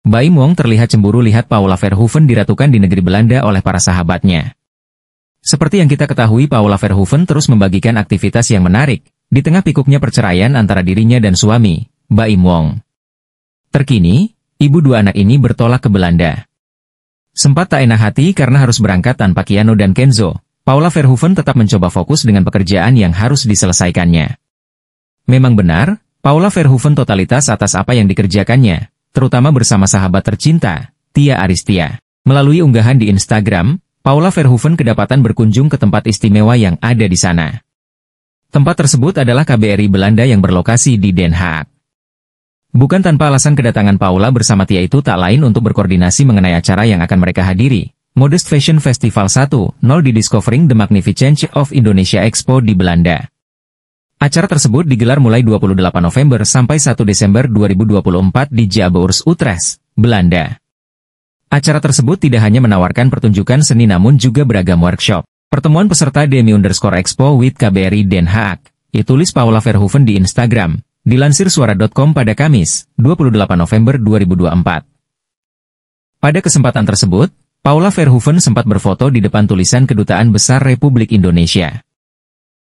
Baim Wong terlihat cemburu lihat Paula Verhoeven diratukan di negeri Belanda oleh para sahabatnya. Seperti yang kita ketahui Paula Verhoeven terus membagikan aktivitas yang menarik, di tengah pikuknya perceraian antara dirinya dan suami, Baim Wong. Terkini, ibu dua anak ini bertolak ke Belanda. Sempat tak enak hati karena harus berangkat tanpa Kiano dan Kenzo, Paula Verhoeven tetap mencoba fokus dengan pekerjaan yang harus diselesaikannya. Memang benar, Paula Verhoeven totalitas atas apa yang dikerjakannya, terutama bersama sahabat tercinta, Tia Aristia. Melalui unggahan di Instagram, Paula Verhoeven kedapatan berkunjung ke tempat istimewa yang ada di sana. Tempat tersebut adalah KBRI Belanda yang berlokasi di Den Haag. Bukan tanpa alasan kedatangan Paula bersama Tia itu tak lain untuk berkoordinasi mengenai acara yang akan mereka hadiri, Modest Fashion Festival 1.0 di Discovering the Magnificence of Indonesia Expo di Belanda. Acara tersebut digelar mulai 28 November sampai 1 Desember 2024 di Jabours Utrecht, Belanda. Acara tersebut tidak hanya menawarkan pertunjukan seni namun juga beragam workshop. Pertemuan peserta Demi underscore Expo with KBRI Den Haag, tulis Paula Verhoeven di Instagram, dilansir suara.com pada Kamis, 28 November 2024. Pada kesempatan tersebut, Paula Verhoeven sempat berfoto di depan tulisan Kedutaan Besar Republik Indonesia.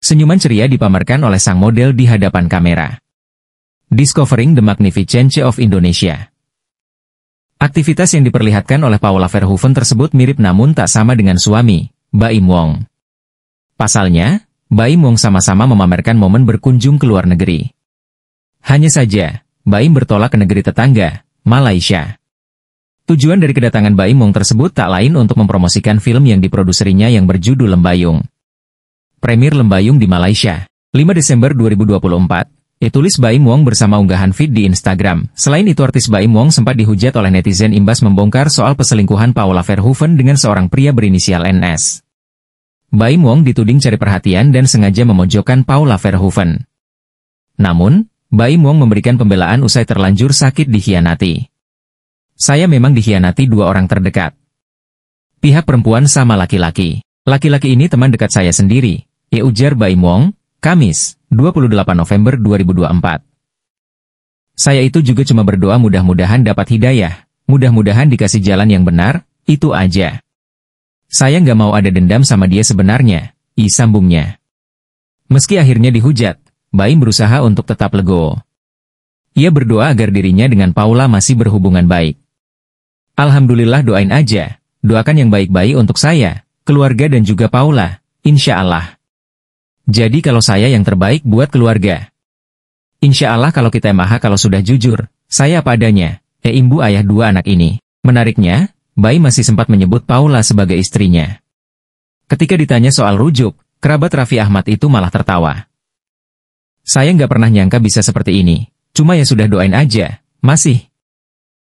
Senyuman ceria dipamerkan oleh sang model di hadapan kamera. Discovering the Magnificence of Indonesia. Aktivitas yang diperlihatkan oleh Paula Verhoeven tersebut mirip namun tak sama dengan suami, Baim Wong. Pasalnya, Baim Wong sama-sama memamerkan momen berkunjung ke luar negeri. Hanya saja, Baim bertolak ke negeri tetangga, Malaysia. Tujuan dari kedatangan Baim Wong tersebut tak lain untuk mempromosikan film yang diproduserinya yang berjudul Lembayung. Premier Lembayung di Malaysia, 5 Desember 2024, Tulis Baim Wong bersama unggahan feed di Instagram. Selain itu artis Baim Wong sempat dihujat oleh netizen imbas membongkar soal peselingkuhan Paula Verhoeven dengan seorang pria berinisial NS. Baim Wong dituding cari perhatian dan sengaja memojokkan Paula Verhoeven. Namun, Baim Wong memberikan pembelaan usai terlanjur sakit dikhianati. Saya memang dikhianati dua orang terdekat. Pihak perempuan sama laki-laki. Laki-laki ini teman dekat saya sendiri, ujar Baim Wong, Kamis, 28 November 2024. Saya itu juga cuma berdoa mudah-mudahan dapat hidayah, mudah-mudahan dikasih jalan yang benar, itu aja. Saya nggak mau ada dendam sama dia sebenarnya, i sambungnya. Meski akhirnya dihujat, Baim berusaha untuk tetap legowo. Ia berdoa agar dirinya dengan Paula masih berhubungan baik. Alhamdulillah doain aja, doakan yang baik-baik untuk saya, keluarga dan juga Paula, insya Allah. Jadi kalau saya yang terbaik buat keluarga. Insya Allah kalau kita maha kalau sudah jujur, saya apa adanya, eh ibu ayah dua anak ini. Menariknya, Bayi masih sempat menyebut Paula sebagai istrinya. Ketika ditanya soal rujuk, kerabat Raffi Ahmad itu malah tertawa. Saya nggak pernah nyangka bisa seperti ini, cuma ya sudah doain aja, masih,